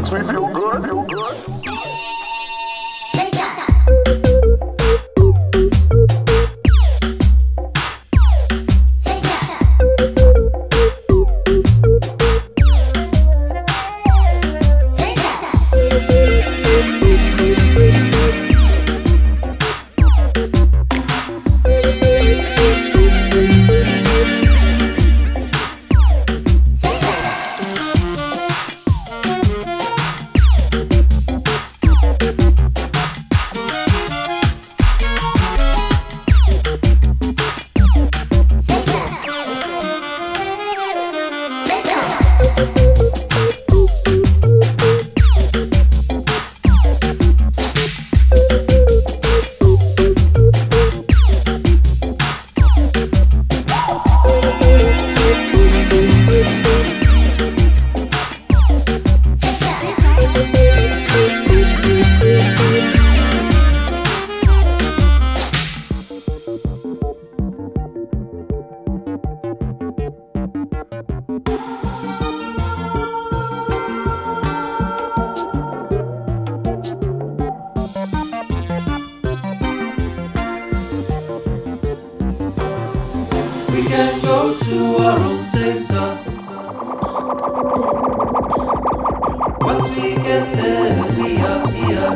Makes me feel good. Feel good. We can go to our own Caesar. Once we get there, we are here.